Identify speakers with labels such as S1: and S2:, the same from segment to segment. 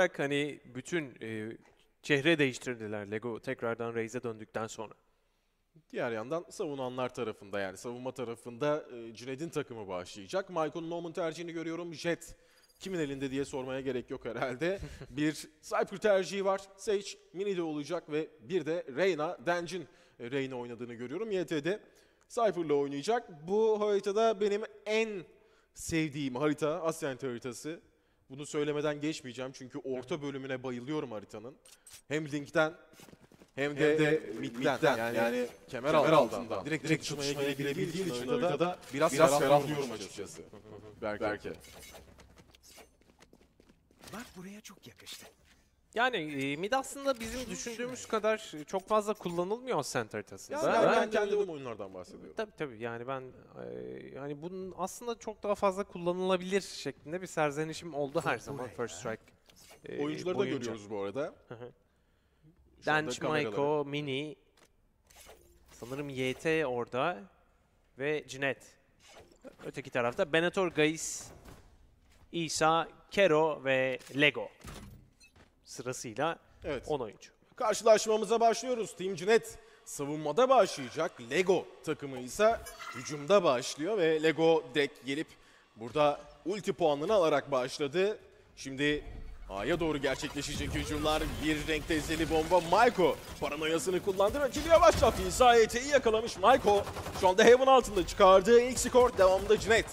S1: olarak hani bütün e, çehre değiştirdiler Lego tekrardan Raze'e döndükten sonra.
S2: Diğer yandan savunanlar tarafında yani savunma tarafında e, Cüneyt'in takımı başlayacak. Michael'ın Omen tercihini görüyorum. Jet kimin elinde diye sormaya gerek yok herhalde. bir Cypher tercihi var. Sage mini'de olacak ve bir de Reyna, Denjin e, Reyna oynadığını görüyorum. YT'de Cypher'la oynayacak. Bu haritada benim en sevdiğim harita Ascent haritası. Bunu söylemeden geçmeyeceğim çünkü orta bölümüne bayılıyorum haritanın. Hem Link'ten hem de,
S3: de
S2: midden,
S3: midden,
S2: yani,
S3: yani
S2: kemer,
S3: kemer
S2: altından,
S3: altından.
S2: direkt,
S3: Direkt
S2: çatışmaya girebildiğin için haritada biraz,
S3: biraz
S2: ferahlıyorum
S3: ferahlıyorum
S2: açıkçası. Berke. Berke.
S4: Bak buraya çok yakıştı.
S1: Yani e, mid aslında bizim düşündüğümüz kadar çok fazla kullanılmıyor Ascent haritasında.
S2: Yani ben, ben
S1: Ben-
S2: kendi oyunlardan bahsediyorum.
S1: Tabii tabii yani ben e, hani bunun aslında çok daha fazla kullanılabilir şeklinde bir serzenişim oldu her zaman. First Strike. e,
S2: Oyuncuları da
S1: boyunca.
S2: görüyoruz bu arada.
S1: Dench. Maiko, Mini, sanırım YT orada ve Cinet. Öteki tarafta Benator, Gais, İsa, Kero ve Lego. Sırasıyla
S2: Evet.
S1: 10 oyuncu.
S2: Karşılaşmamıza başlıyoruz. Team Cinet savunmada başlayacak. Lego takımı ise hücumda başlıyor ve Lego direkt gelip burada ulti puanını alarak başladı. Şimdi A'ya doğru gerçekleşecek hücumlar. Bir renkte ezeli bomba. Maiko paranoyasını kullandı. Rakibi yavaşlattı. İsa ET'yi yakalamış. Maiko şu anda Heaven altında çıkardığı ilk skor. Devamında Cinet.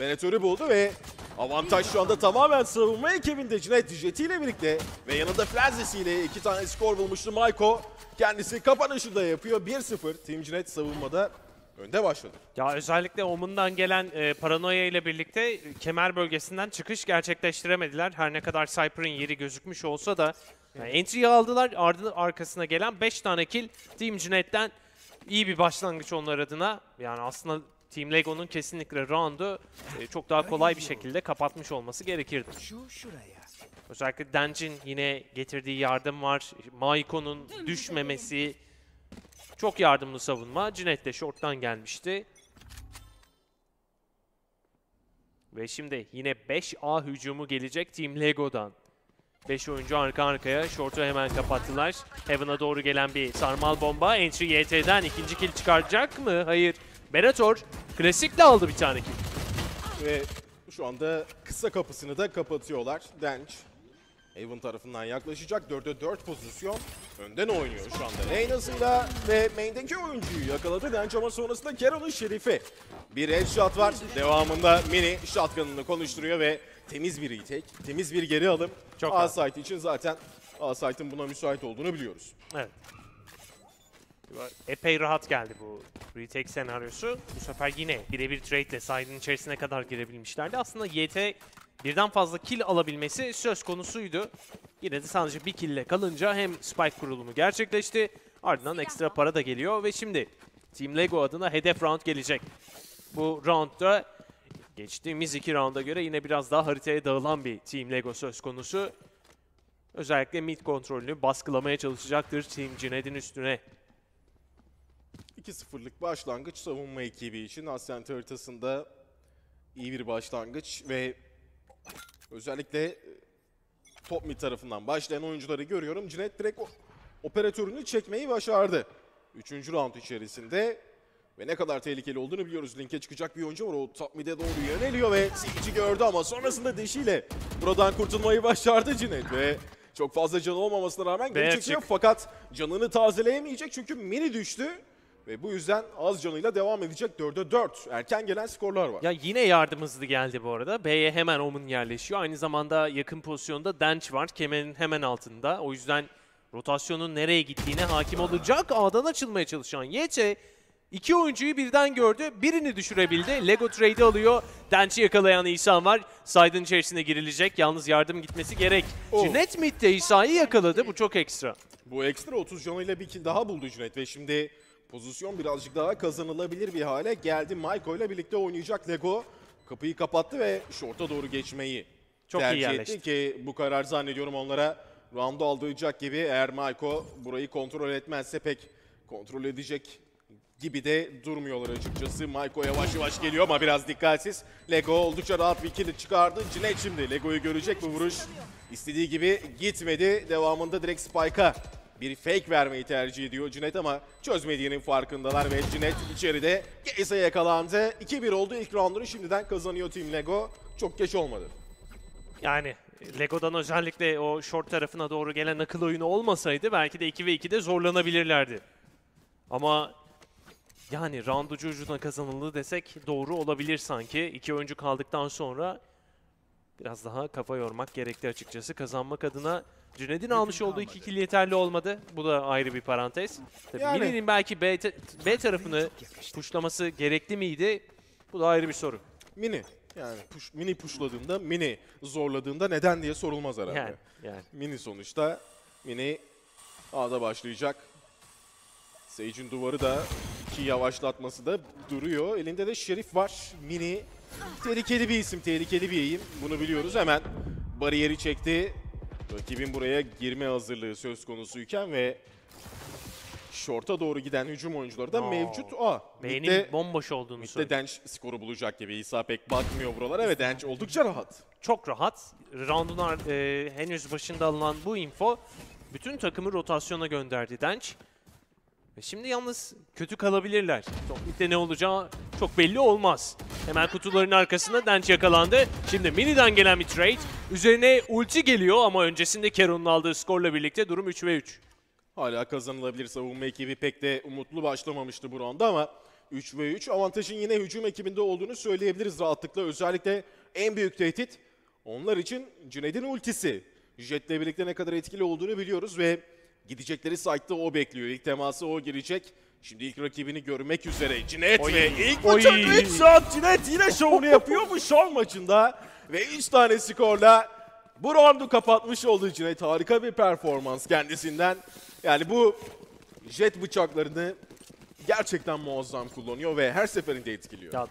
S2: Benetör'ü buldu ve avantaj şu anda tamamen savunma ekibinde. Cinet Jet ile birlikte ve yanında Frenzy ile iki tane skor bulmuştu Maiko. Kendisi kapanışı da yapıyor. 1-0 Team Cinet savunmada önde başladı.
S1: Ya özellikle Omen'dan gelen e, paranoya ile birlikte e, kemer bölgesinden çıkış gerçekleştiremediler. Her ne kadar Cypher'ın yeri gözükmüş olsa da yani entry'yi aldılar. Ardı arkasına gelen 5 tane kill Team Junet'ten iyi bir başlangıç onlar adına. Yani aslında Team Lego'nun kesinlikle round'u e, çok daha kolay bir şekilde kapatmış olması gerekirdi. Özellikle Denjin yine getirdiği yardım var. Maiko'nun düşmemesi. Çok yardımlı savunma. Cinet de short'tan gelmişti. Ve şimdi yine 5A hücumu gelecek Team Lego'dan. 5 oyuncu arka arkaya. Short'u hemen kapattılar. Heaven'a doğru gelen bir sarmal bomba. Entry YT'den ikinci kill çıkaracak mı? Hayır. Benator klasikle aldı bir tane kill.
S2: Ve şu anda kısa kapısını da kapatıyorlar. Dench Haven tarafından yaklaşacak. 4'e 4 pozisyon. Önden oynuyor şu anda Reyna'sıyla ve main'deki oyuncuyu yakaladı. Dench ama sonrasında Carol'ın şerifi. Bir headshot var. Devamında Mini shotgun'ını konuşturuyor ve temiz bir retake, temiz bir geri alım.
S1: Çok
S2: A
S1: rahat.
S2: site için zaten A site'ın buna müsait olduğunu biliyoruz.
S1: Evet. Epey rahat geldi bu retake senaryosu. Bu sefer yine birebir trade ile side'ın içerisine kadar girebilmişlerdi. Aslında YT birden fazla kill alabilmesi söz konusuydu. Yine de sadece bir kill ile kalınca hem spike kurulumu gerçekleşti. Ardından ekstra para da geliyor ve şimdi Team Lego adına hedef round gelecek. Bu roundda geçtiğimiz iki rounda göre yine biraz daha haritaya dağılan bir Team Lego söz konusu. Özellikle mid kontrolünü baskılamaya çalışacaktır Team Cined'in üstüne.
S2: 2-0'lık başlangıç savunma ekibi için Ascent haritasında iyi bir başlangıç ve özellikle e, top mid tarafından başlayan oyuncuları görüyorum. Cinet direkt operatörünü çekmeyi başardı. Üçüncü round içerisinde ve ne kadar tehlikeli olduğunu biliyoruz. Link'e çıkacak bir oyuncu var. O top mid'e doğru yöneliyor ve Siege'i gördü ama sonrasında deşiyle buradan kurtulmayı başardı Cinet ve çok fazla canı olmamasına rağmen geri çekiyor. Fakat canını tazeleyemeyecek çünkü mini düştü. Ve bu yüzden az canıyla devam edecek 4'e 4. Erken gelen skorlar var.
S1: Ya yine yardım hızlı geldi bu arada. B'ye hemen Omen yerleşiyor. Aynı zamanda yakın pozisyonda Dench var. Kemerin hemen altında. O yüzden rotasyonun nereye gittiğine hakim olacak. A'dan açılmaya çalışan YT iki oyuncuyu birden gördü. Birini düşürebildi. Lego trade alıyor. Dench'i yakalayan İhsan var. Side'ın içerisine girilecek. Yalnız yardım gitmesi gerek.
S2: Oh.
S1: Cinet midde İsa'yı yakaladı. Bu çok ekstra.
S2: Bu ekstra 30 canıyla bir kill daha buldu Cüneyt ve şimdi pozisyon birazcık daha kazanılabilir bir hale geldi. Maiko ile birlikte oynayacak Lego. Kapıyı kapattı ve short'a doğru geçmeyi
S1: Çok iyi
S2: tercih
S1: yerleşti.
S2: etti ki bu karar zannediyorum onlara round'u aldıracak gibi. Eğer Maiko burayı kontrol etmezse pek kontrol edecek gibi de durmuyorlar açıkçası. Maiko yavaş yavaş geliyor ama biraz dikkatsiz. Lego oldukça rahat bir kill çıkardı. Cinet şimdi Lego'yu görecek bu vuruş. istediği gibi gitmedi. Devamında direkt Spike'a bir fake vermeyi tercih ediyor Cüneyt ama çözmediğinin farkındalar ve Cüneyt içeride Gaze'e yakalandı. 2-1 oldu ilk roundunu şimdiden kazanıyor Team Lego. Çok geç olmadı.
S1: Yani Lego'dan özellikle o short tarafına doğru gelen akıl oyunu olmasaydı belki de 2 ve 2'de zorlanabilirlerdi. Ama yani round ucu ucuna kazanıldı desek doğru olabilir sanki. İki oyuncu kaldıktan sonra biraz daha kafa yormak gerekti açıkçası. Kazanmak adına Cüneyt'in almış olduğu iki kill yeterli olmadı. Bu da ayrı bir parantez. Tabii
S2: Yani-
S1: Mini'nin belki B, B tarafını puşlaması gerekli miydi? Bu da ayrı bir soru.
S2: Mini yani push, mini pushladığında mini zorladığında neden diye sorulmaz herhalde.
S1: Yani, yani.
S2: Mini sonuçta mini A'da başlayacak. Sage'in duvarı da ki yavaşlatması da duruyor. Elinde de Şerif var. Mini tehlikeli bir isim, tehlikeli bir eğim. Bunu biliyoruz. Hemen bariyeri çekti. Rakibin buraya girme hazırlığı söz konusuyken ve Short'a doğru giden hücum oyuncuları da
S1: Oo.
S2: mevcut. Aa,
S1: Beynin
S2: midde,
S1: bomboş olduğunu
S2: midde
S1: söyledi.
S2: Dench skoru bulacak gibi. İsa pek bakmıyor buralara ve Dench oldukça rahat.
S1: Çok rahat. Round'un e, henüz başında alınan bu info bütün takımı rotasyona gönderdi Dench. Ve şimdi yalnız kötü kalabilirler. Top midde ne olacağı çok belli olmaz. Hemen kutuların arkasında Dench yakalandı. Şimdi Mini'den gelen bir trade. Üzerine ulti geliyor ama öncesinde Keron'un aldığı skorla birlikte durum 3 ve 3.
S2: Hala kazanılabilir savunma ekibi pek de umutlu başlamamıştı bu rounda ama 3 ve 3 avantajın yine hücum ekibinde olduğunu söyleyebiliriz rahatlıkla. Özellikle en büyük tehdit onlar için Cüneyt'in ultisi. Jet'le birlikte ne kadar etkili olduğunu biliyoruz ve gidecekleri site'da o bekliyor. İlk teması o girecek. Şimdi ilk rakibini görmek üzere Cüneyt
S1: Oy.
S2: ve ilk
S1: Oy.
S2: maçın 3 shot Cüneyt yine şovunu yapıyor bu şov maçında. Ve 3 tane skorla bu roundu kapatmış oldu Cüneyt. Harika bir performans kendisinden. Yani bu jet bıçaklarını gerçekten muazzam kullanıyor ve her seferinde etkiliyor.
S1: Ya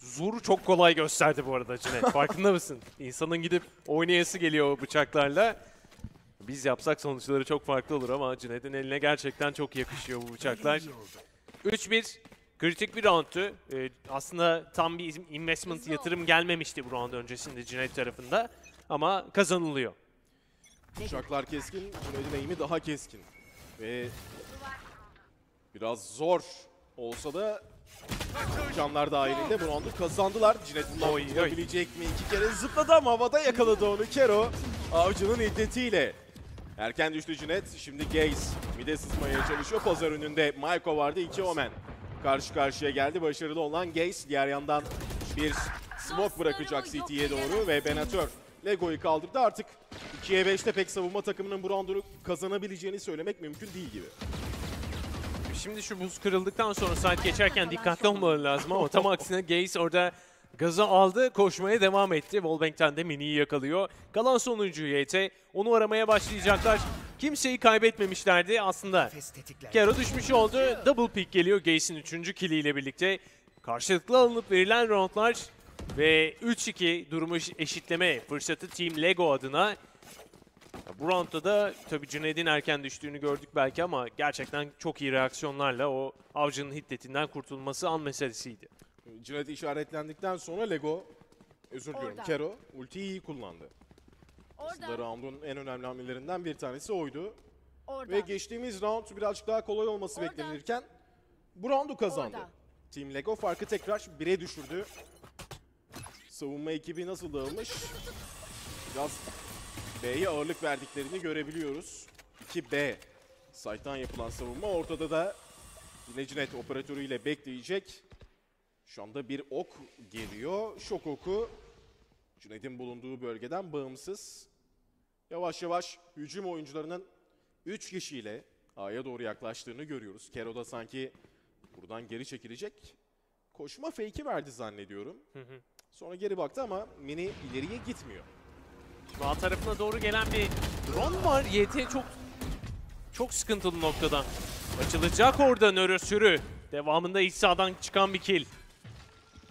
S1: Zoru çok kolay gösterdi bu arada Cüneyt. Farkında mısın? İnsanın gidip oynayası geliyor o bıçaklarla. Biz yapsak sonuçları çok farklı olur ama Cüneyt'in eline gerçekten çok yakışıyor bu bıçaklar.
S4: İyi oldu.
S1: 3-1 kritik bir roundtu. Ee, aslında tam bir investment yatırım gelmemişti bu round öncesinde Cüneyt tarafında. Ama kazanılıyor.
S2: Bıçaklar keskin, Cüneyt'in eğimi daha keskin. Ve biraz zor olsa da canlar dahilinde bu roundu kazandılar. Cüneyt bundan
S1: Oy, oy.
S2: kurtulabilecek mi? İki kere zıpladı ama havada yakaladı onu Kero. Avcının iddetiyle. Erken düştü Cüneyt. Şimdi Gaze mide sızmaya çalışıyor. Pazar önünde Maiko vardı. iki Omen. Karşı karşıya geldi. Başarılı olan Gaze. Diğer yandan bir smoke bırakacak City'ye doğru ve Benatör Lego'yu kaldırdı. Artık 2'ye 5'te pek savunma takımının bu roundu kazanabileceğini söylemek mümkün değil gibi.
S1: Şimdi şu buz kırıldıktan sonra saat geçerken dikkatli olmaları lazım ama tam aksine Gaze orada gazı aldı, koşmaya devam etti. Wallbank'ten de Mini'yi yakalıyor. Kalan sonuncu YT. Onu aramaya başlayacaklar. Kimseyi kaybetmemişlerdi aslında. Kero düşmüş oldu. Double pick geliyor Gaze'in 3. kiliyle birlikte. Karşılıklı alınıp verilen roundlar ve 3-2 durumu eşitleme fırsatı Team Lego adına. Bu roundda da tabii Cüneyd'in erken düştüğünü gördük belki ama gerçekten çok iyi reaksiyonlarla o avcının hiddetinden kurtulması an meselesiydi.
S2: Cüneyt işaretlendikten sonra Lego, özür diliyorum. Kero ultiyi iyi kullandı. Aslında roundun en önemli hamlelerinden bir tanesi oydu.
S3: orada,
S2: Ve geçtiğimiz round birazcık daha kolay olması
S3: Orada.
S2: beklenirken bu roundu kazandı.
S3: Orada.
S2: Team Lego farkı tekrar 1'e düşürdü. Savunma ekibi nasıl dağılmış? Biraz B'ye ağırlık verdiklerini görebiliyoruz. 2B site'dan yapılan savunma. Ortada da yine Cinet operatörüyle bekleyecek. Şu anda bir ok geliyor. Şok oku Cüneyt'in bulunduğu bölgeden bağımsız. Yavaş yavaş hücum oyuncularının 3 kişiyle A'ya doğru yaklaştığını görüyoruz. Kero da sanki buradan geri çekilecek. Koşma fake'i verdi zannediyorum. Sonra geri baktı ama Mini ileriye gitmiyor.
S1: Şimdi A tarafına doğru gelen bir drone var. YT çok çok sıkıntılı noktada. Açılacak orada nörö sürü. Devamında İsa'dan çıkan bir kill.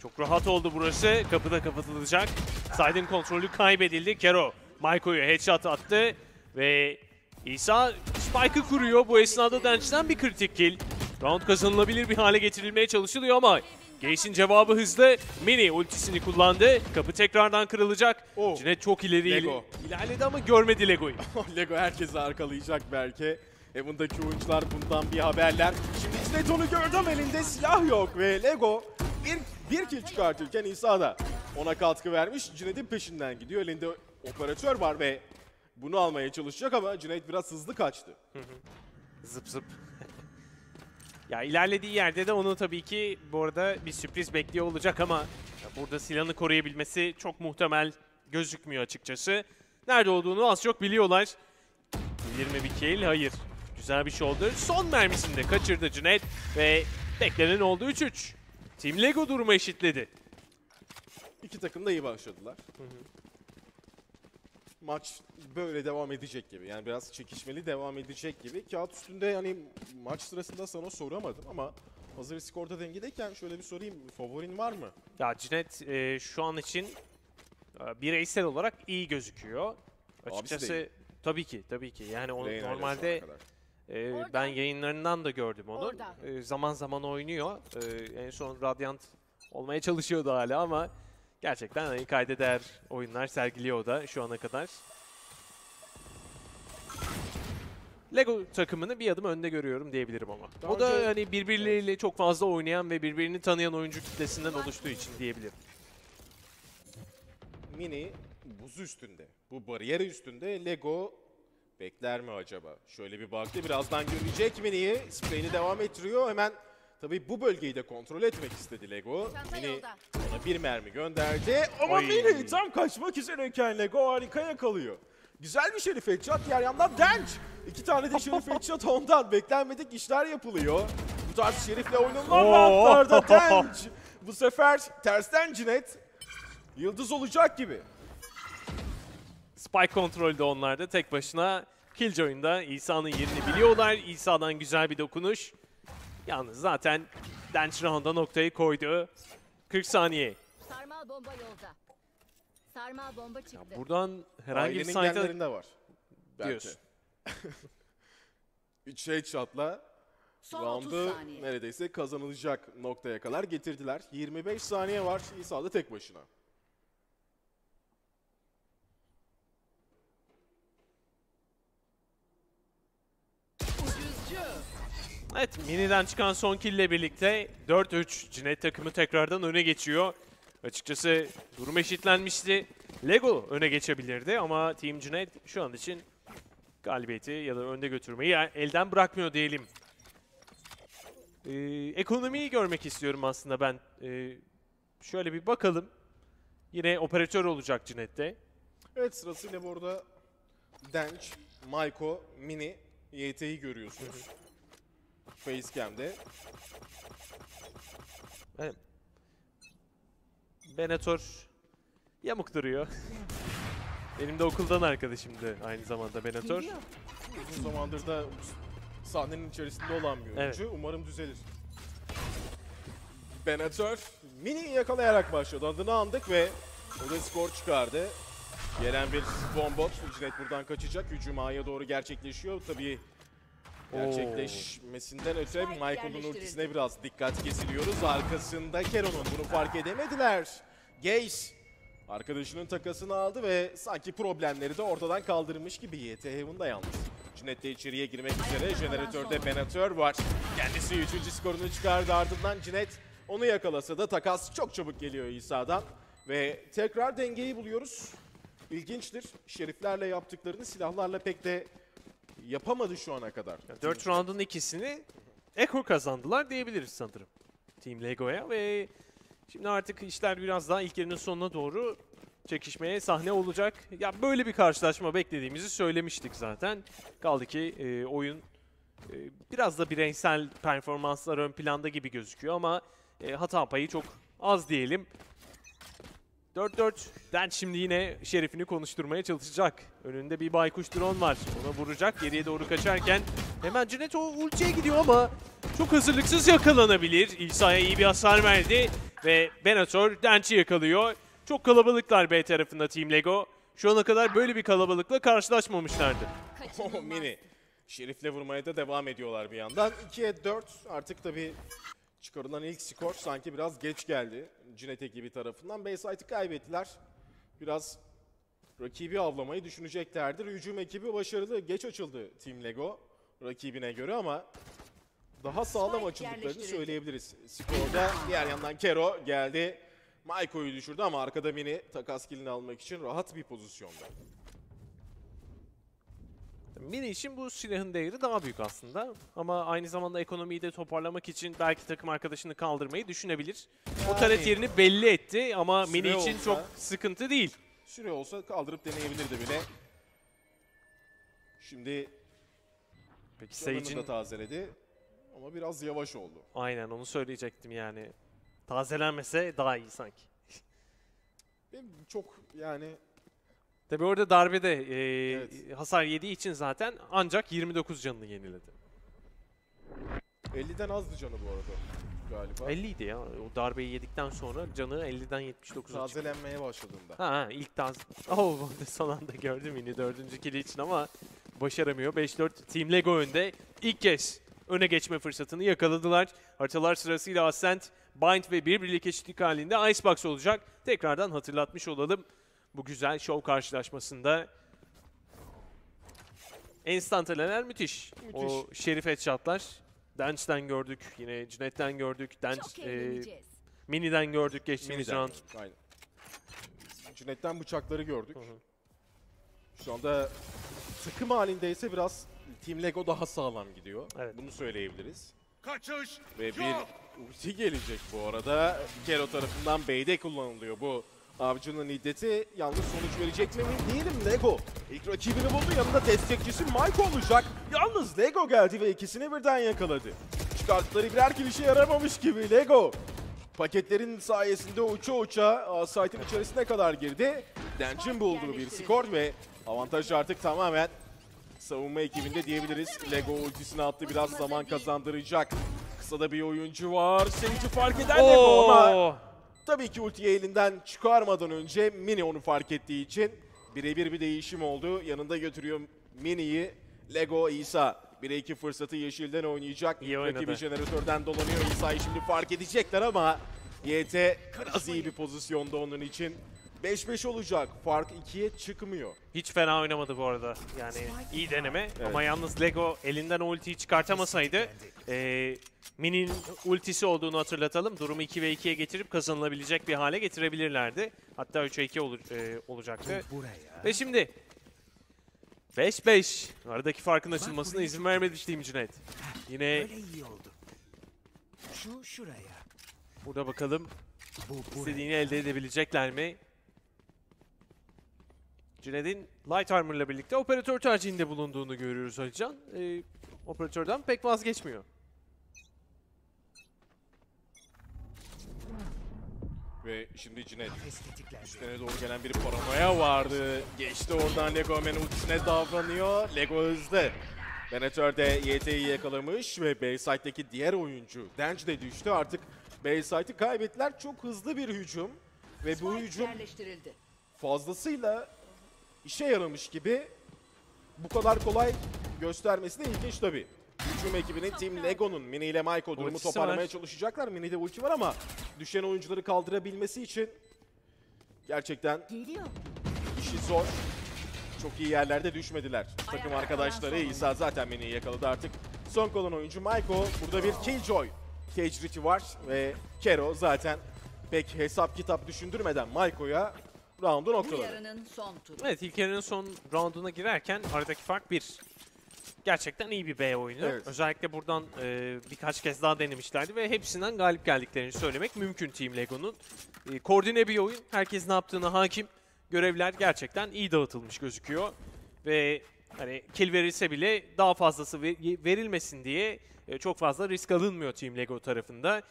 S1: Çok rahat oldu burası. Kapıda kapatılacak. Side'in kontrolü kaybedildi. Kero Maiko'yu headshot attı ve İsa Spike'ı kuruyor. Bu esnada Dench'ten bir kritik kill. Round kazanılabilir bir hale getirilmeye çalışılıyor ama Gayes'in cevabı hızlı. Mini ultisini kullandı. Kapı tekrardan kırılacak.
S2: Oh.
S1: Cüneyt çok ileri
S2: Lego.
S1: ilerledi ama görmedi Lego'yu.
S2: Lego herkesi arkalayacak belki. Heaven'daki oyuncular bundan bir haberler. Şimdi Cinet onu gördü ama elinde silah yok ve Lego bir, bir kill çıkartırken İsa da ona katkı vermiş. Cüneyt'in peşinden gidiyor. Elinde operatör var ve bunu almaya çalışacak ama Cüneyt biraz hızlı kaçtı.
S1: Zıp zıp. ya ilerlediği yerde de onu tabii ki bu arada bir sürpriz bekliyor olacak ama burada silahını koruyabilmesi çok muhtemel gözükmüyor açıkçası. Nerede olduğunu az çok biliyorlar. Gelir mi bir kill? Hayır. Güzel bir şey oldu. Son mermisini de kaçırdı Cüneyt ve beklenen oldu 3-3. Team Lego durumu eşitledi.
S2: İki takım da iyi başladılar. Maç böyle devam edecek gibi. Yani biraz çekişmeli devam edecek gibi. Kağıt üstünde hani maç sırasında sana soramadım ama hazır skorda dengedeyken şöyle bir sorayım. Favorin var mı?
S1: Ya Cinet e, şu an için e, bireysel olarak iyi gözüküyor. Açıkçası tabii ki tabii ki. Yani o normalde e,
S3: Orada.
S1: ben yayınlarından da gördüm onu.
S3: Orada.
S1: E, zaman zaman oynuyor. E, en son Radiant olmaya çalışıyordu hala ama gerçekten hani kayda değer oyunlar sergiliyor o da şu ana kadar. Lego takımını bir adım önde görüyorum diyebilirim ama.
S2: Daha
S1: o da
S2: önce-
S1: hani birbirleriyle çok fazla oynayan ve birbirini tanıyan oyuncu kitlesinden oluştuğu için diyebilirim.
S2: Mini buz üstünde. Bu bariyer üstünde Lego bekler mi acaba? Şöyle bir baktı. Birazdan görecek Mini'yi. Spreyini devam ettiriyor. Hemen tabii bu bölgeyi de kontrol etmek istedi Lego.
S3: Çanta
S2: Mini
S3: yolda.
S2: ona bir mermi gönderdi. Ama. Mini tam kaçmak üzereyken Lego harika yakalıyor. Güzel bir Şerif headshot. Diğer yandan Dench. İki tane de Şerif headshot ondan. Beklenmedik işler yapılıyor. Bu tarz Şerif'le oynanılan
S1: Oo.
S2: roundlarda Dench. Bu sefer tersten Cinet. Yıldız olacak gibi.
S1: Spike kontrolde onlarda tek başına. Killjoy'unda İsa'nın yerini biliyorlar. İsa'dan güzel bir dokunuş. Yalnız zaten Dance Round'a noktayı koydu. 40 saniye.
S3: Sarmal bomba yolda. Sarmal bomba çıktı.
S1: Buradan herhangi bir
S2: Ailenin
S1: site'a
S2: genlerinde var. Belki.
S1: diyorsun.
S2: 3 headshot'la
S3: Son 30
S2: roundu
S3: saniye.
S2: neredeyse kazanılacak noktaya kadar getirdiler. 25 saniye var İsa da tek başına.
S1: Evet, Mini'den çıkan son kill ile birlikte 4-3 Cinet takımı tekrardan öne geçiyor. Açıkçası durum eşitlenmişti. Lego öne geçebilirdi ama Team Cinet şu an için galibiyeti ya da önde götürmeyi elden bırakmıyor diyelim. Ee, ekonomiyi görmek istiyorum aslında ben. Ee, şöyle bir bakalım. Yine operatör olacak Cinet'te.
S2: Evet sırasıyla burada Dench, Maiko, Mini, YT'yi görüyorsunuz. Facecam'de.
S1: Evet. Benator yamuk duruyor. Benim de okuldan arkadaşımdı aynı zamanda Benator.
S3: Geliyor.
S2: Uzun zamandır da sahnenin içerisinde olan bir oyuncu. Umarım düzelir. Benator Mini'yi yakalayarak başladı. Adını andık ve o da skor çıkardı. Gelen bir bombot. Ücret buradan kaçacak. Hücum A'ya doğru gerçekleşiyor. Tabii gerçekleşmesinden öte Michael'ın ultisine biraz dikkat kesiliyoruz. Arkasında Keron'un bunu fark edemediler. Gaze arkadaşının takasını aldı ve sanki problemleri de ortadan kaldırmış gibi YT Heaven'da yalnız. Cinet de içeriye girmek üzere. Jeneratörde. Benatör var. Kendisi 3. skorunu çıkardı ardından Cinet onu yakalasa da takas çok çabuk geliyor İsa'dan. Ve tekrar dengeyi buluyoruz. İlginçtir. Şeriflerle yaptıklarını silahlarla pek de yapamadı şu ana kadar.
S1: 4 round'un ikisini Echo kazandılar diyebiliriz sanırım. Team Lego'ya ve şimdi artık işler biraz daha ilk yarının sonuna doğru çekişmeye sahne olacak. Ya böyle bir karşılaşma beklediğimizi söylemiştik zaten. Kaldı ki e, oyun e, biraz da bireysel performanslar ön planda gibi gözüküyor ama e, hata payı çok az diyelim. 4-4 Den şimdi yine şerifini konuşturmaya çalışacak. Önünde bir baykuş drone var. Ona vuracak. Geriye doğru kaçarken hemen Cinet o ultiye gidiyor ama çok hazırlıksız yakalanabilir. İsa'ya iyi bir hasar verdi ve Benator Denç'i yakalıyor. Çok kalabalıklar B tarafında Team Lego. Şu ana kadar böyle bir kalabalıkla karşılaşmamışlardı.
S2: Oh, mini. Şerif'le vurmaya da devam ediyorlar bir yandan. 2'ye 4 artık tabii çıkarılan ilk skor sanki biraz geç geldi. Cinet ekibi tarafından. Bayside'ı kaybettiler. Biraz rakibi avlamayı düşüneceklerdir. Hücum ekibi başarılı. Geç açıldı Team Lego rakibine göre ama daha sağlam açıldıklarını söyleyebiliriz. Skorda diğer yandan Kero geldi. Maiko'yu düşürdü ama arkada Mini takas kilini almak için rahat bir pozisyonda.
S1: Mini için bu silahın değeri daha büyük aslında. Ama aynı zamanda ekonomiyi de toparlamak için belki takım arkadaşını kaldırmayı düşünebilir. O
S2: Yani-
S1: taret yerini belli etti ama
S2: Süre
S1: Mini için
S2: olsa-
S1: çok sıkıntı değil.
S2: Süre olsa kaldırıp deneyebilirdi bile. Şimdi
S1: Peki Sage'in
S2: da tazeledi ama biraz yavaş oldu.
S1: aynen onu söyleyecektim yani. Tazelenmese daha iyi sanki.
S2: Ve çok yani
S1: Tabi orada darbede e,
S2: Evet.
S1: hasar yediği için zaten ancak 29 canını yeniledi.
S2: 50'den azdı canı bu arada galiba.
S1: 50 idi ya. O darbeyi yedikten sonra canı 50'den 79'a çıktı.
S2: Tazelenmeye başladığında.
S1: Ha, ha ilk taz. Oh son anda gördüm yine dördüncü kili için ama başaramıyor. 5-4 Team Lego önde. İlk kez öne geçme fırsatını yakaladılar. Haritalar sırasıyla Ascent, Bind ve bir birlik eşitlik halinde Icebox olacak. Tekrardan hatırlatmış olalım bu güzel show karşılaşmasında. Enstantaneler müthiş. O şerif headshotlar. Dance'den gördük, yine Cüneyt'ten gördük. Dance,
S3: Çok
S1: e. Mini'den gördük geçtiğimiz round.
S2: Aynen. Cüneyt'ten bıçakları gördük.
S1: Hı hı.
S2: Şu anda takım halindeyse biraz Team Lego daha sağlam gidiyor.
S1: Evet.
S2: Bunu söyleyebiliriz.
S4: Kaçış.
S2: Ve bir ulti gelecek bu arada. Kero tarafından B'de kullanılıyor bu avcının iddeti. Yalnız sonuç verecek mi emin değilim Lego. İlk rakibini buldu yanında destekçisi Mike olacak. Yalnız Lego geldi ve ikisini birden yakaladı. Çıkarttıkları birer kill işe yaramamış gibi Lego. Paketlerin sayesinde uça uça site'in içerisine kadar girdi. Denç'in bulduğu bir skor ve avantaj artık tamamen savunma ekibinde diyebiliriz. Lego ultisini attı biraz zaman kazandıracak. Kısada bir oyuncu var. Sage'i fark eden Lego ama! Tabii ki ultiyi elinden çıkarmadan önce Mini onu fark ettiği için birebir bir değişim oldu. Yanında götürüyor Mini'yi. Lego İsa 1'e 2 fırsatı Yeşil'den oynayacak.
S1: İyi
S2: Rakibi
S1: oynadı.
S2: jeneratörden dolanıyor. İsa'yı şimdi fark edecekler ama YT biraz iyi bir pozisyonda onun için. 5-5 olacak. Fark 2'ye çıkmıyor.
S1: Hiç fena oynamadı bu arada. Yani iyi deneme ama yalnız Lego elinden ultiyi çıkartamasaydı eee Mini'nin ultisi olduğunu hatırlatalım. Durumu 2 ve 2'ye getirip kazanılabilecek bir hale getirebilirlerdi. Hatta 3'e 2 olur, eee, olacaktı.
S4: Buraya.
S1: Ve şimdi 5-5. Aradaki farkın açılmasına izin vermedi Team Cüneyt. Yine
S4: Böyle iyi oldu. Şu şuraya.
S1: burada bakalım
S4: Bu
S1: istediğini elde edebilecekler mi? Cüneyt'in Light Armor'la birlikte operatör tercihinde bulunduğunu görüyoruz Alican. Ee, operatörden pek vazgeçmiyor.
S2: Ve şimdi Cinet üstüne doğru gelen bir paranoya vardı. Geçti oradan Lego hemen ultisine davranıyor. Lego hızlı. Benetör de YT'yi yakalamış ve Bayside'deki diğer oyuncu Dench de düştü. Artık Bayside'ı kaybettiler. Çok hızlı bir hücum. Ve bu hücum fazlasıyla işe yaramış gibi bu kadar kolay göstermesi de ilginç tabii. Hücum ekibinin Team Lego'nun Mini ile Maiko durumu
S1: Ultisi
S2: toparlamaya
S1: var.
S2: çalışacaklar. Mini'de ulti var ama düşen oyuncuları kaldırabilmesi için gerçekten işi zor. Çok iyi yerlerde düşmediler. Takım arkadaşları İsa zaten Mini'yi yakaladı artık. Son kalan oyuncu Maiko. Burada bir Killjoy. Cage Richie var ve Kero zaten pek hesap kitap düşündürmeden Maiko'ya roundu noktaladı.
S5: yarının son turu.
S1: Evet ilk yarının son rounduna girerken aradaki fark bir. Gerçekten iyi bir B oyunu.
S2: Evet.
S1: Özellikle buradan e, birkaç kez daha denemişlerdi ve hepsinden galip geldiklerini söylemek mümkün Team Lego'nun. E, koordine bir oyun. Herkes ne yaptığına hakim. Görevler gerçekten iyi dağıtılmış gözüküyor. Ve hani kill verilse bile daha fazlası ve- verilmesin diye e, çok fazla risk alınmıyor Team Lego tarafında.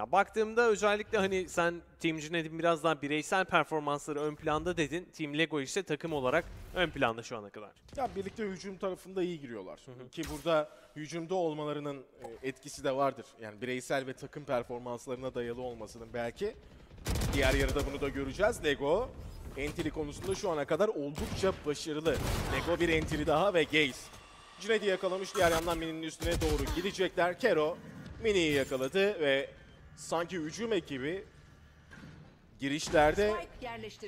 S1: Ya baktığımda özellikle hani sen Team Cüneyt'in biraz daha bireysel performansları ön planda dedin. Team Lego ise takım olarak ön planda şu ana kadar.
S2: Ya birlikte hücum tarafında iyi giriyorlar. Ki burada hücumda olmalarının e, etkisi de vardır. Yani bireysel ve takım performanslarına dayalı olmasının belki. Diğer yarıda bunu da göreceğiz. Lego entry konusunda şu ana kadar oldukça başarılı. Lego bir entry daha ve Gaze. Cüneyt'i yakalamış diğer yandan Mini'nin üstüne doğru gidecekler. Kero Mini'yi yakaladı ve sanki hücum ekibi girişlerde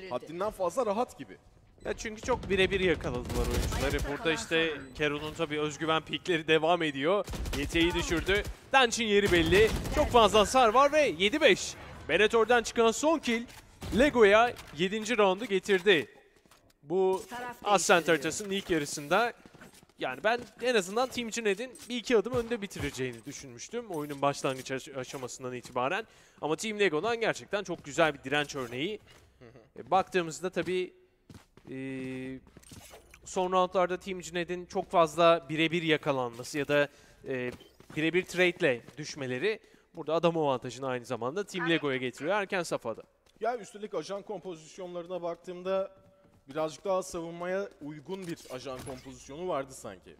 S2: haddinden fazla rahat gibi.
S1: Ya çünkü çok birebir yakaladılar oyuncuları. Burada işte. Kero'nun tabii özgüven pikleri devam ediyor. YT'yi düşürdü. Danch'in yeri belli. Çok fazla hasar var ve 7-5. Benetor'dan çıkan son kill Lego'ya 7. roundu getirdi. Bu Ascent haritasının ilk yarısında yani ben en azından Team Cuned'in bir iki adım önde bitireceğini düşünmüştüm oyunun başlangıç aş- aşamasından itibaren. Ama Team Lego'dan gerçekten çok güzel bir direnç örneği. E, baktığımızda tabii e, son roundlarda Team Cuned'in çok fazla birebir yakalanması ya da e, birebir trade'le düşmeleri burada adam avantajını aynı zamanda Team Lego'ya getiriyor erken safhada.
S2: Ya üstelik ajan kompozisyonlarına baktığımda birazcık daha savunmaya uygun bir ajan kompozisyonu vardı sanki.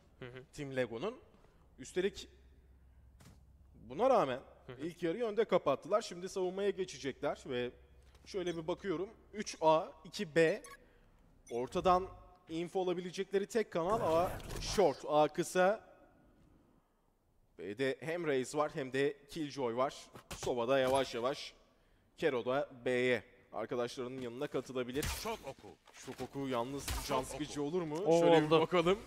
S2: Team Lego'nun. Üstelik buna rağmen ilk yarıyı önde kapattılar. Şimdi savunmaya geçecekler ve şöyle bir bakıyorum. 3A, 2B ortadan info olabilecekleri tek kanal A short, A kısa. B'de hem Raze var hem de Killjoy var. Sova'da yavaş yavaş Kero da B'ye arkadaşlarının yanına katılabilir.
S4: Çok oku.
S2: Şok oku yalnız can sıkıcı olur mu?
S1: O
S2: Şöyle bir
S1: oldu.
S2: bakalım.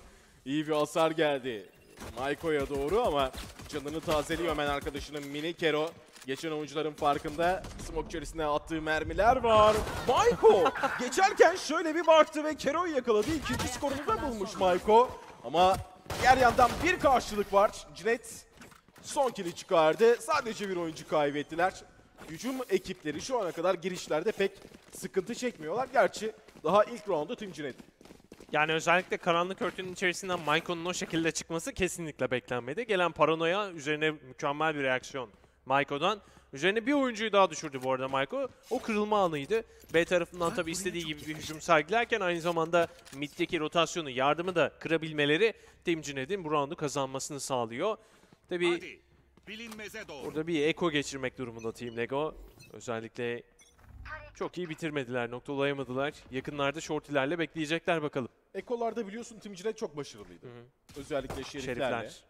S2: İyi bir hasar geldi. Maiko'ya doğru ama canını tazeliyor hemen arkadaşının mini Kero. Geçen oyuncuların farkında smoke içerisine attığı mermiler var. Maiko geçerken şöyle bir baktı ve Kero'yu yakaladı. İkinci skorunu da bulmuş Maiko. Ama diğer yandan bir karşılık var. Cinet son kili çıkardı. Sadece bir oyuncu kaybettiler. Hücum ekipleri şu ana kadar girişlerde pek sıkıntı çekmiyorlar. Gerçi daha ilk roundu Team Cinet.
S1: Yani özellikle karanlık örtünün içerisinden Maiko'nun o şekilde çıkması kesinlikle beklenmedi. Gelen paranoya üzerine mükemmel bir reaksiyon Maiko'dan. Üzerine bir oyuncuyu daha düşürdü bu arada Maiko. O kırılma anıydı. B tarafından tabii istediği gibi bir hücum sergilerken aynı zamanda mid'deki rotasyonu, yardımı da kırabilmeleri Team Cuned'in bu roundu kazanmasını sağlıyor. Tabii
S4: Hadi. Bilinmeze doğru.
S1: Burada bir eko geçirmek durumunda Team Lego. Özellikle çok iyi bitirmediler, noktalayamadılar. Yakınlarda shortilerle bekleyecekler bakalım.
S2: Ekolarda biliyorsun Team Cinet çok başarılıydı. Özellikle şeriflerle.
S1: Şerifler.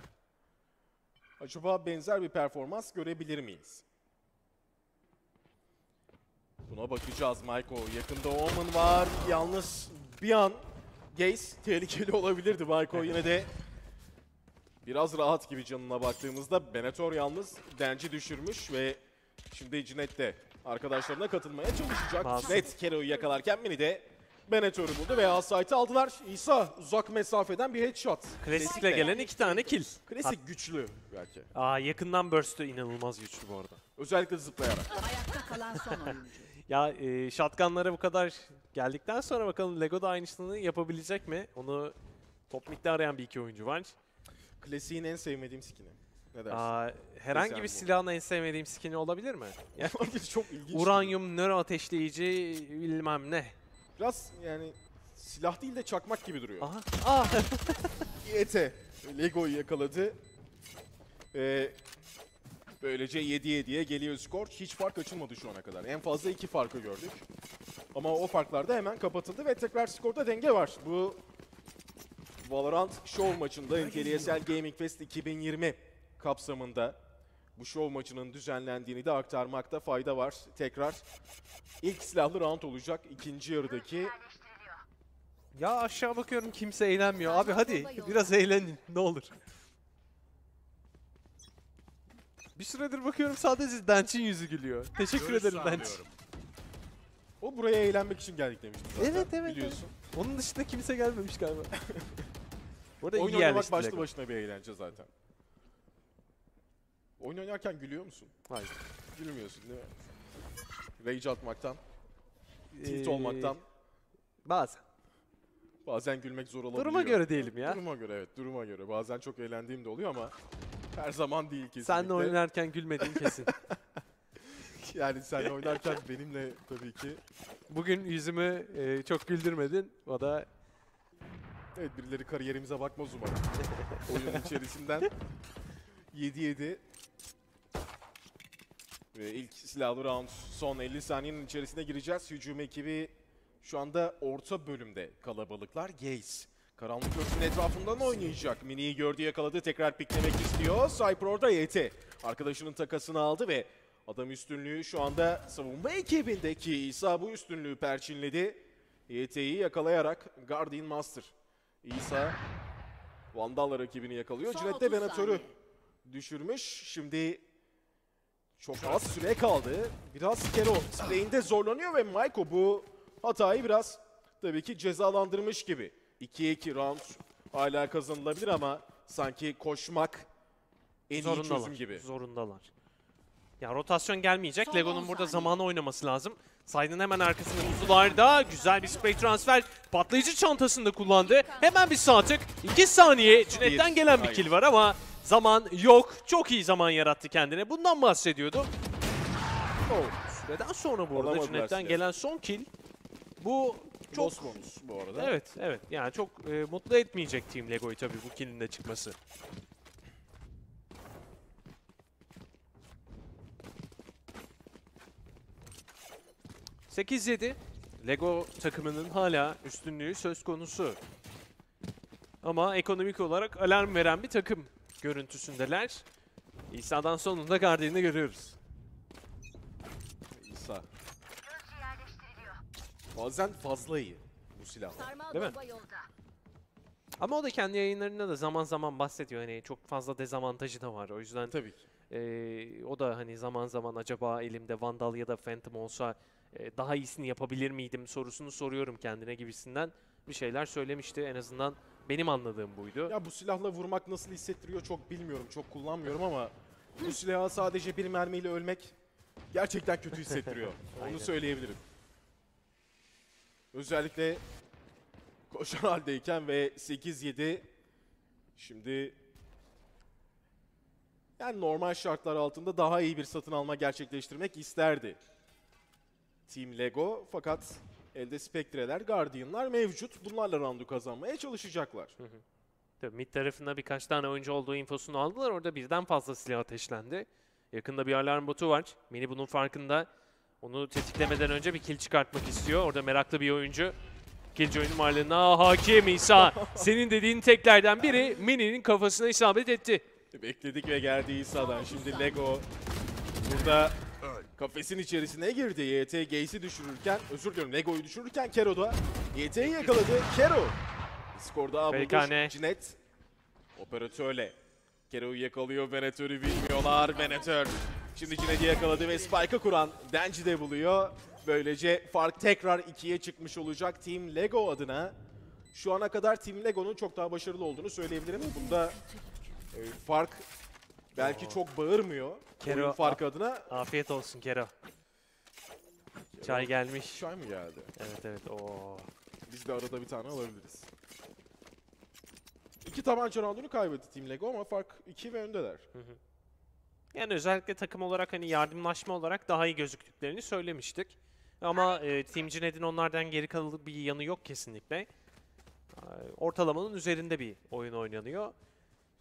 S2: Acaba benzer bir performans görebilir miyiz? Buna bakacağız Maiko. Yakında Omen var. Yalnız bir an Gaze tehlikeli olabilirdi. Maiko yine de biraz rahat gibi canına baktığımızda. Benetor yalnız denci düşürmüş ve şimdi Cinet de arkadaşlarına katılmaya çalışacak. Cinet Kero'yu yakalarken Mini de Benetor'u buldu ve Asayt'ı aldılar. İsa uzak mesafeden bir headshot.
S1: Klasikle gelen iki tane kill.
S2: Klasik güçlü belki.
S1: Aa yakından burst'ü inanılmaz güçlü bu arada.
S2: Özellikle zıplayarak.
S5: Ayakta kalan son oyuncu.
S1: Ya e, shotgunlara bu kadar geldikten sonra bakalım Lego da aynısını yapabilecek mi? Onu top midde arayan bir iki oyuncu var.
S2: Klasiğin en sevmediğim skini. Ne dersin?
S1: Aa, herhangi bir
S2: bu.
S1: silahın en sevmediğim skin'i olabilir mi? Ya,
S2: çok ilginç.
S1: uranyum, nöro ateşleyici bilmem ne.
S2: Biraz yani silah değil de çakmak gibi duruyor.
S1: Aha. Aa.
S2: Ete Lego'yu yakaladı. Ee, böylece 7-7'ye geliyor skor. Hiç fark açılmadı şu ana kadar. En fazla iki farkı gördük. Ama o farklar da hemen kapatıldı ve tekrar skorda denge var. Bu Valorant Show maçında NTLSL Gaming Fest 2020 kapsamında bu show maçının düzenlendiğini de aktarmakta fayda var. Tekrar ilk silahlı round olacak ikinci yarıdaki.
S1: Ya aşağı bakıyorum kimse eğlenmiyor. Abi hadi biraz eğlenin ne olur. Bir süredir bakıyorum sadece Dench'in yüzü gülüyor. Teşekkür
S4: Görüş
S1: ederim Dench.
S4: sağlıyorum.
S2: O buraya eğlenmek için geldik demişti zaten.
S1: Evet, evet,
S2: Biliyorsun.
S1: Onun dışında kimse gelmemiş galiba. Bu arada
S2: Oyun
S1: iyi
S2: oynamak
S1: yerleşti
S2: başlı başına bir eğlence zaten. Oyun oynarken gülüyor musun?
S1: Hayır.
S2: Gülmüyorsun değil mi? Rage atmaktan, tilt
S1: Ee,
S2: olmaktan
S1: Bazen.
S2: bazen gülmek zor olabiliyor.
S1: Duruma göre diyelim ya.
S2: Duruma göre evet duruma göre. Bazen çok eğlendiğim de oluyor ama her zaman değil kesinlikle.
S1: Senle oynarken gülmediğin kesin.
S2: Yani senle oynarken benimle tabii ki.
S1: Bugün yüzümü e, çok güldürmedin. O da
S2: Evet birileri kariyerimize bakmaz umarım. Oyunun içerisinden 7-7 ve ilk silahlı round son 50 saniyenin içerisine gireceğiz. Hücum ekibi şu anda orta bölümde kalabalıklar. Gaze karanlık örtünün etrafından oynayacak. Mini'yi gördü yakaladı tekrar piklemek istiyor. Cypher orada YT. arkadaşının takasını aldı ve adam üstünlüğü şu anda savunma ekibindeki İsa bu üstünlüğü perçinledi. YT'yi yakalayarak Guardian Master. İsa Vandal rakibini yakalıyor.
S5: Son 30
S2: Venatör'ü düşürmüş. Şimdi çok az süre kaldı. Biraz Kero spreyinde zorlanıyor ve Maiko bu hatayı biraz tabii ki cezalandırmış gibi. 2'ye 2 round hala kazanılabilir ama sanki koşmak en iyi
S1: Zorundalar.
S2: çözüm gibi.
S1: Zorundalar. Ya rotasyon gelmeyecek.
S5: Son
S1: Lego'nun
S5: on
S1: burada zamanı oynaması lazım. Side'ın hemen arkasında kutularda güzel bir spray transfer. Patlayıcı çantasını da kullandı. Hemen bir sağ tık. 2 saniye. Cüneyt'ten gelen bir kill var ama zaman yok. Çok iyi zaman yarattı kendine. Bundan bahsediyordu.
S2: Oh,
S1: Süreden sonra bu arada Cüneyt'ten gelen son kill. Bu çok
S2: Boss bonus bu arada.
S1: Evet, evet. Yani çok e, mutlu etmeyecek Team Lego'yu tabii bu kill'in de çıkması. ...8-7... Lego takımının hala üstünlüğü söz konusu. Ama ekonomik olarak alarm veren bir takım görüntüsündeler. İsa'dan sonunda Guardian'ı görüyoruz.
S2: İsa. Bazen fazla iyi bu silahlar.
S1: Değil mi? Ama o da kendi yayınlarında da zaman zaman bahsediyor. Hani çok fazla dezavantajı da var. O yüzden
S2: Tabii ki.
S1: Ee, o da hani zaman zaman acaba elimde Vandal ya da Phantom olsa e, daha iyisini yapabilir miydim sorusunu soruyorum kendine gibisinden bir şeyler söylemişti. En azından benim anladığım buydu.
S2: Ya bu silahla vurmak nasıl hissettiriyor çok bilmiyorum, çok kullanmıyorum ama bu silahı sadece bir mermiyle ölmek gerçekten kötü hissettiriyor. Onu söyleyebilirim. Özellikle koşan haldeyken ve 8-7 şimdi yani normal şartlar altında daha iyi bir satın alma gerçekleştirmek isterdi. Team Lego fakat elde Spectre'ler, Guardian'lar mevcut. Bunlarla roundu kazanmaya çalışacaklar.
S1: Tabii mid tarafında birkaç tane oyuncu olduğu infosunu aldılar. Orada birden fazla silah ateşlendi. Yakında bir alarm botu var. Mini bunun farkında. Onu tetiklemeden önce bir kill çıkartmak istiyor. Orada meraklı bir oyuncu. Killjoy varlığına hakim İsa. Senin dediğin teklerden biri Mini'nin kafasına isabet etti.
S2: Bekledik ve geldi İsa'dan. Şimdi Lego burada kafesin içerisine girdi. YT Gaze'i düşürürken, özür diliyorum Lego'yu düşürürken Kero da YT'yi yakaladı. Kero skorda A bulmuş.
S1: Pelikane.
S2: Cinet operatörle. Kero'yu yakalıyor. Venetör'ü bilmiyorlar. Venetör şimdi Cinet'i yakaladı ve Spike'ı kuran Denci de buluyor. Böylece fark tekrar ikiye çıkmış olacak Team Lego adına. Şu ana kadar Team Lego'nun çok daha başarılı olduğunu söyleyebilirim. Bunda e, fark belki çok bağırmıyor.
S1: Kero-
S2: Oyun farkı adına.
S1: Afiyet olsun Kero. Çay gelmiş.
S2: Çay mı geldi?
S1: Evet evet. Oo.
S2: Biz de arada bir tane alabiliriz. İki tabanca roundunu kaybetti Team Lego ama fark 2 ve öndeler.
S1: Yani özellikle takım olarak hani yardımlaşma olarak daha iyi gözüktüklerini söylemiştik. Ama e, Team Cined'in onlardan geri kalı bir yanı yok kesinlikle. Ortalamanın üzerinde bir oyun oynanıyor.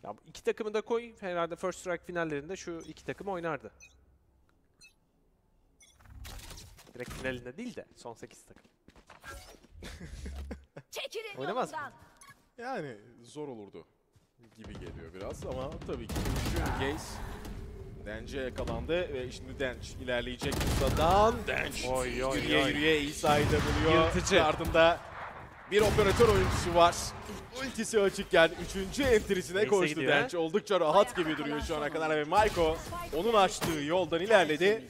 S1: Ya iki takımı da koy herhalde First Strike finallerinde şu iki takım oynardı. Direkt finalinde değil de son 8 takım.
S3: Çekilin
S1: Oynamaz mı?
S2: Yani zor olurdu gibi geliyor biraz ama tabii ki üçüncü Gaze Denç'e yakalandı ve şimdi Denç ilerleyecek Musa'dan. Denç
S1: Oy, oy,
S2: yürüye
S1: oy.
S2: yürüye İsa'yı da buluyor.
S1: Yırtıcı.
S2: Ardında bir operatör oyuncusu var. Ultisi açıkken üçüncü entrisine
S1: Neyse
S2: koştu Denç. Oldukça rahat gibi duruyor şu ana kadar ve Maiko onun açtığı yoldan ilerledi.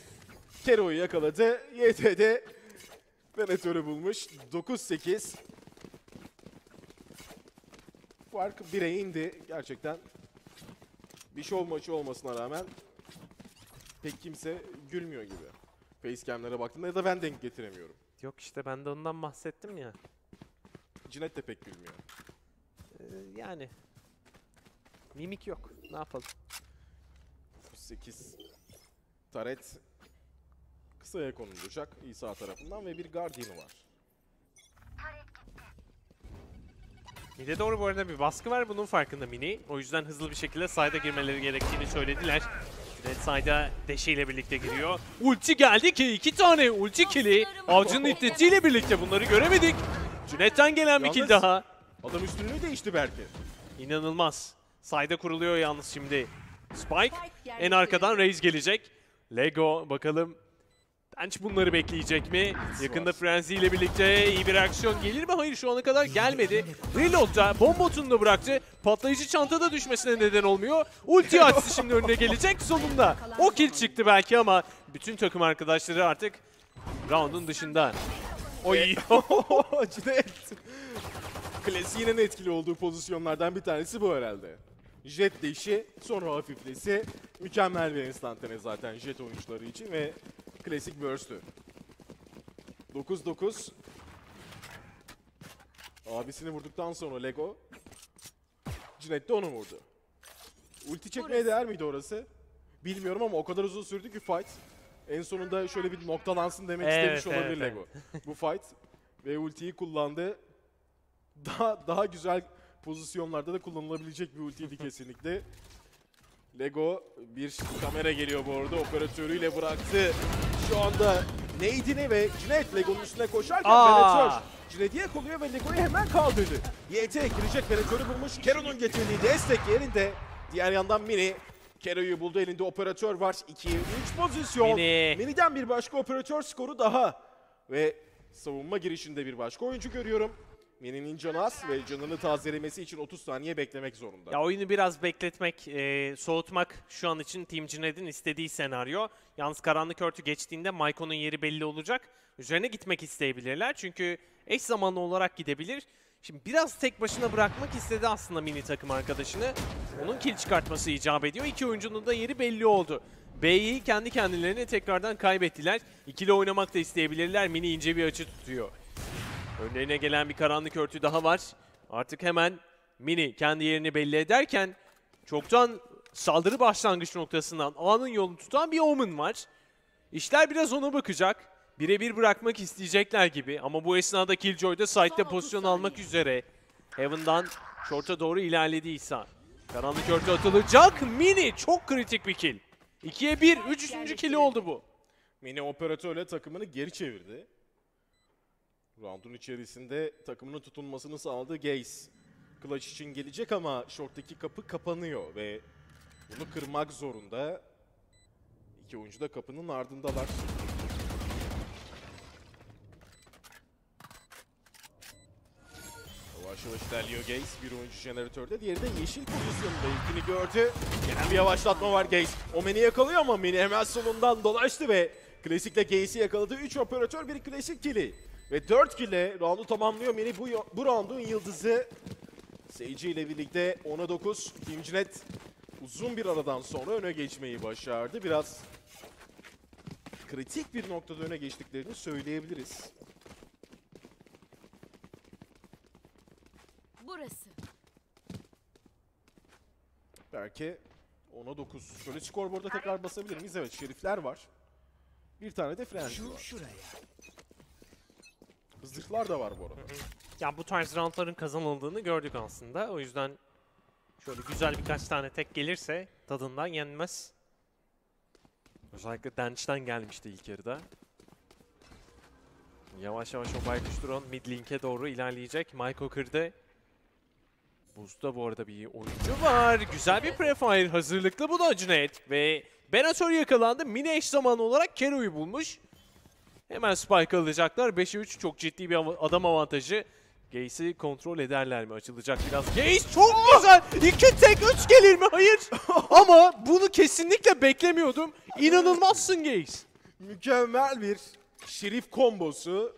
S2: Kero'yu yakaladı. YT'de Venetör'ü bulmuş. 9-8. Fark 1'e indi. Gerçekten bir şov maçı olmasına rağmen pek kimse gülmüyor gibi. Facecam'lere baktığımda ya da ben denk getiremiyorum.
S1: Yok işte ben de ondan bahsettim ya.
S2: Cinet de pek gülmüyor.
S1: E, yani mimik yok. Ne yapalım?
S2: 8 Taret kısaya konulacak İsa tarafından ve bir Guardian'ı var.
S1: Mide doğru bu arada bir baskı var bunun farkında Mini. O yüzden hızlı bir şekilde side'a girmeleri gerektiğini söylediler. Red side'a deşiyle birlikte giriyor. Ulti geldi ki iki tane ulti kili. Avcının iddetiyle birlikte bunları göremedik. Cüneyt'ten gelen bir kill daha.
S2: Adam üstünlüğü değişti belki.
S1: İnanılmaz. Side'a kuruluyor yalnız şimdi. Spike. En arkadan Raze gelecek. Lego bakalım. Bench bunları bekleyecek mi? Yakında Frenzy ile birlikte iyi bir aksiyon gelir mi? Hayır şu ana kadar gelmedi. Reload'da bombotunu da bıraktı. Patlayıcı çantada düşmesine neden olmuyor. Ulti açtı şimdi önüne gelecek sonunda. O kill çıktı belki ama bütün takım arkadaşları artık round'un dışında. Oy.
S2: Cüneyt. Klasiğin en etkili olduğu pozisyonlardan bir tanesi bu herhalde. Jet deşi, sonra hafiflesi. Mükemmel bir enstantane zaten jet oyuncuları için ve klasik burst'ü. 9-9. Abisini vurduktan sonra Lego. Cüneyt de onu vurdu. Ulti çekmeye değer miydi orası? Bilmiyorum ama o kadar uzun sürdü ki fight. En sonunda şöyle bir noktalansın demek
S1: Evet,
S2: istemiş olabilir
S1: evet,
S2: Lego. Bu fight ve ultiyi kullandı. Daha daha güzel pozisyonlarda da kullanılabilecek bir ultiydi kesinlikle. Lego bir kamera geliyor bu arada operatörüyle bıraktı. Şu anda Neydini ve Cüneyt Lego'nun üstüne koşarken
S1: Aa!
S2: Penetör Cüneyt'i yakalıyor ve Lego'yu hemen kaldırdı. YT girecek Penetör'ü bulmuş. Kero'nun getirdiği destek yerinde. Diğer yandan Mini Kero'yu buldu elinde operatör var. 2'ye 3 pozisyon.
S1: Mini.
S2: Mini'den bir başka operatör skoru daha. Ve savunma girişinde bir başka oyuncu görüyorum. Mini'nin canı az ve canını tazelemesi için 30 saniye beklemek zorunda.
S1: Ya oyunu biraz bekletmek, e, soğutmak şu an için Team Cuned'in istediği senaryo. Yalnız karanlık örtü geçtiğinde Maiko'nun yeri belli olacak. Üzerine gitmek isteyebilirler çünkü eş zamanlı olarak gidebilir. Şimdi biraz tek başına bırakmak istedi aslında mini takım arkadaşını. Onun kill çıkartması icap ediyor. İki oyuncunun da yeri belli oldu. B'yi kendi kendilerine tekrardan kaybettiler. İkili oynamak da isteyebilirler. Mini ince bir açı tutuyor. Önlerine gelen bir karanlık örtü daha var. Artık hemen Mini kendi yerini belli ederken çoktan saldırı başlangıç noktasından A'nın yolunu tutan bir Omen var. İşler biraz ona bakacak. Birebir bırakmak isteyecekler gibi ama bu esnada Killjoy da side'de pozisyon almak üzere. Heaven'dan short'a doğru ilerledi İsa. Karanlık örtü atılacak. Mini çok kritik bir kill. 2'ye 1. 3. kill oldu bu.
S2: Mini operatörle takımını geri çevirdi. Round'un içerisinde takımının tutunmasını sağladı Gaze. Clutch için gelecek ama short'taki kapı kapanıyor ve bunu kırmak zorunda. İki oyuncu da kapının ardındalar. Yavaş yavaş ilerliyor Gaze. Bir oyuncu jeneratörde. Diğeri de yeşil pozisyonunda. İlkini gördü. Gelen bir yavaşlatma var Gaze. Omen'i yakalıyor ama Mini hemen solundan dolaştı ve klasikle Gaze'i yakaladı. 3 operatör bir klasik kili. Ve 4 kille roundu tamamlıyor Mini. Bu, bu roundun yıldızı Seyirci ile birlikte 10'a 9 Team Cinet uzun bir aradan sonra öne geçmeyi başardı. Biraz kritik bir noktada öne geçtiklerini söyleyebiliriz. Belki 10'a 9. Şöyle skorboarda tekrar basabilir miyiz? Evet, şerifler var. Bir tane de frenzi
S4: Şu
S2: var.
S4: şuraya.
S2: Zırhlar da var bu arada.
S1: Ya bu tarz roundların kazanıldığını gördük aslında. O yüzden şöyle güzel birkaç tane tek gelirse tadından yenmez. Özellikle Dench'ten gelmişti ilk yarıda. Yavaş yavaş o baykuş drone mid link'e doğru ilerleyecek. Maiko kırdı. Boost'ta bu arada bir oyuncu var. Güzel bir prefire hazırlıklı bu da Cüneyt. Ve Benator yakalandı. Mini eş zamanı olarak Kero'yu bulmuş. Hemen spike alacaklar. 5'e 3 çok ciddi bir adam avantajı. Gaze'i kontrol ederler mi? Açılacak biraz. Gaze çok güzel. 2 tek 3 gelir mi? Hayır. Ama bunu kesinlikle beklemiyordum. İnanılmazsın Gaze.
S2: Mükemmel bir şerif kombosu.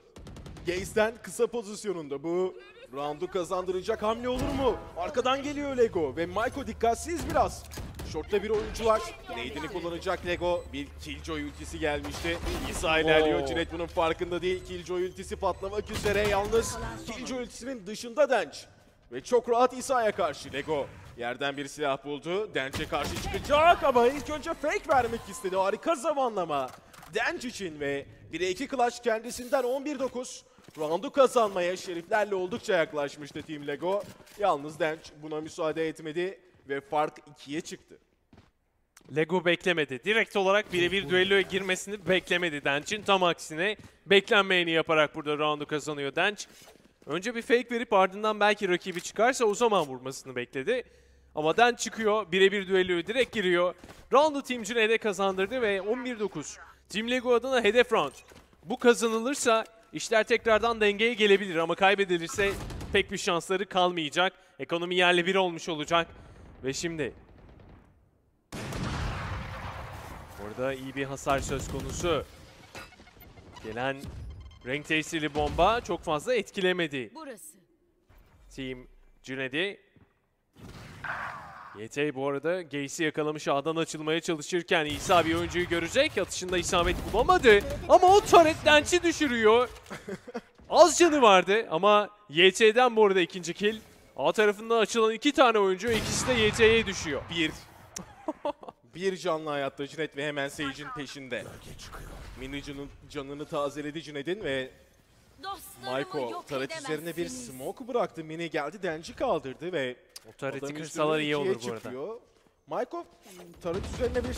S2: Gaze'den kısa pozisyonunda bu roundu kazandıracak hamle olur mu? Arkadan geliyor Lego ve Maiko dikkatsiz biraz. Short'ta bir oyuncu var. Nade'ini kullanacak Lego. Bir Killjoy ultisi gelmişti. İsa ilerliyor. Cinet bunun farkında değil. Killjoy ultisi patlamak üzere. Yalnız Killjoy ultisinin dışında Dench. Ve çok rahat İsa'ya karşı Lego. Yerden bir silah buldu. Dench'e karşı çıkacak ama ilk önce fake vermek istedi. Harika zamanlama. Dench için ve 1'e 2 clutch kendisinden 11-9. Roundu kazanmaya şeriflerle oldukça yaklaşmıştı Team Lego. Yalnız Dench buna müsaade etmedi ve fark 2'ye çıktı.
S1: Lego beklemedi. Direkt olarak birebir düelloya girmesini beklemedi Dench'in. Tam aksine beklenmeyeni yaparak burada roundu kazanıyor Dench. Önce bir fake verip ardından belki rakibi çıkarsa o zaman vurmasını bekledi. Ama Den çıkıyor. Birebir düelloya direkt giriyor. Round'u Team Cüneyt'e kazandırdı ve 11-9. Team Lego adına hedef round. Bu kazanılırsa işler tekrardan dengeye gelebilir ama kaybedilirse pek bir şansları kalmayacak. Ekonomi yerle bir olmuş olacak. Ve şimdi Orada iyi bir hasar söz konusu. Gelen renk tesirli bomba çok fazla etkilemedi
S3: Burası.
S1: Team Cüneyt'i. YT bu arada Gaze'i yakalamış ağdan açılmaya çalışırken İsa bir oyuncuyu görecek. Atışında isabet bulamadı. Ama o turret Lynch'i düşürüyor. Az canı vardı ama YT'den bu arada ikinci kill. A tarafından açılan iki tane oyuncu ikisi de YT'ye düşüyor.
S2: Bir. bir canlı hayatta Cüneyt ve hemen Sage'in peşinde. Mini canın, canını tazeledi Cüneyt'in ve Maiko taret üzerine bir smoke bıraktı. Mini geldi denci kaldırdı ve
S1: O
S2: adamın
S1: kırsalar iyi olur bu arada.
S2: Maiko taret üzerine bir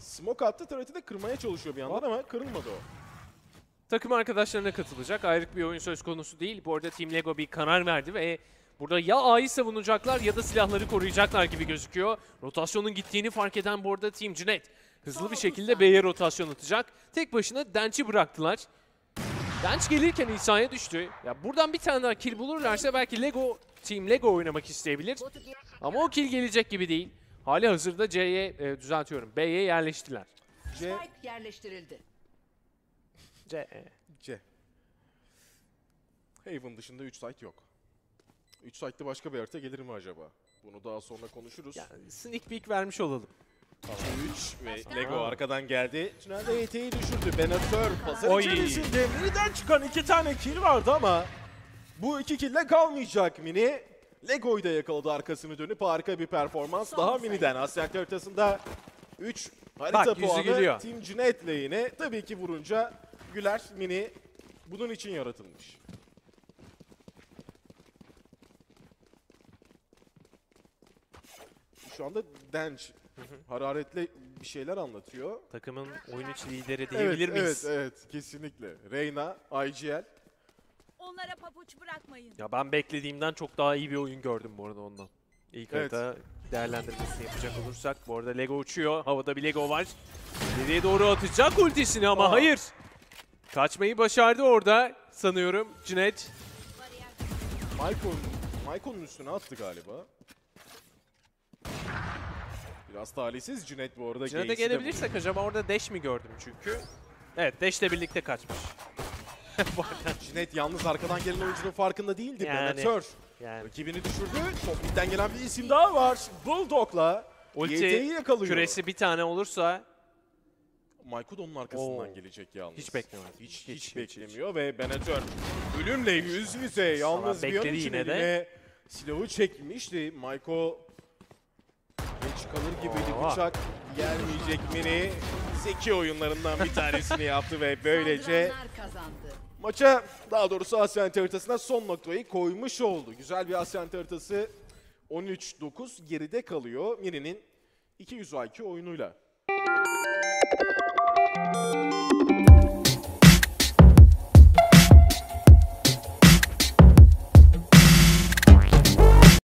S2: smoke attı. Tareti de kırmaya çalışıyor bir yandan ama kırılmadı o.
S1: Takım arkadaşlarına katılacak. Ayrık bir oyun söz konusu değil. Bu arada Team Lego bir karar verdi ve burada ya A'yı savunacaklar ya da silahları koruyacaklar gibi gözüküyor. Rotasyonun gittiğini fark eden bu arada Team Cinet hızlı bir şekilde B'ye rotasyon atacak. Tek başına Dench'i bıraktılar. Dench gelirken İsa'ya düştü. Ya buradan bir tane daha kill bulurlarsa belki Lego Team Lego oynamak isteyebilir. Ama o kill gelecek gibi değil. Hali hazırda C'ye e, düzeltiyorum. B'ye yerleştiler.
S2: C,
S5: Spike yerleştirildi.
S1: C.
S2: C. Haven dışında 3 site yok. 3 site'de başka bir harita gelir mi acaba? Bunu daha sonra konuşuruz.
S1: Yani sneak peek vermiş olalım.
S2: 3 ve Lego arkadan geldi. Tünelde YT'yi düşürdü. Benatör pazar
S1: Oy.
S2: içerisinde Mini'den çıkan iki tane kill vardı ama bu iki kille kalmayacak Mini. Lego'yu da yakaladı arkasını dönüp harika bir performans. Daha. Mini'den Asya haritasında 3 harita
S1: Bak,
S2: puanı
S1: gülüyor.
S2: Team Cüneyt lehine. Tabii ki vurunca güler Mini bunun için yaratılmış. Şu anda Dench hararetle bir şeyler anlatıyor.
S1: Takımın oyun içi lideri diyebilir
S2: evet,
S1: miyiz?
S2: Evet, evet, kesinlikle. Reyna, IGL.
S3: Onlara pabuç bırakmayın.
S1: Ya ben beklediğimden çok daha iyi bir oyun gördüm bu arada ondan. İlk
S2: Evet.
S1: harita değerlendirmesini yapacak olursak. Bu arada Lego uçuyor. Havada bir Lego var. Nereye doğru atacak ultisini ama
S2: Aa.
S1: hayır. Kaçmayı başardı orada sanıyorum Cüneyt.
S2: Maiko'nun Maiko'nun üstüne attı galiba. Biraz talihsiz Cüneyt bu arada.
S1: Cüneyt'e gelebilirsek acaba orada Dash mi gördüm çünkü? Evet Dash'le birlikte kaçmış.
S2: Cüneyt yalnız arkadan gelen oyuncunun farkında değildi.
S1: Yani.
S2: Benatör
S1: yani
S2: rakibini düşürdü. Top midden gelen bir isim daha var. Bulldog'la YT'yi yakalıyor.
S1: küresi bir tane olursa
S2: da onun arkasından
S1: Oo.
S2: gelecek yalnız.
S1: Hiç beklemez.
S2: Hiç, hiç,
S1: Hiç, hiç,
S2: beklemiyor ve Benatör ölümle yüz yüze yalnız bir an için
S1: de.
S2: silahı çekmişti. Maiko Geç kalır gibiydi
S1: Aa.
S2: bıçak. Gelmeyecek mini. Zeki oyunlarından bir tanesini yaptı ve böylece maça daha doğrusu Asyan haritasına son noktayı koymuş oldu. Güzel bir Asyan haritası 13-9 geride kalıyor Mini'nin 200 IQ oyunuyla.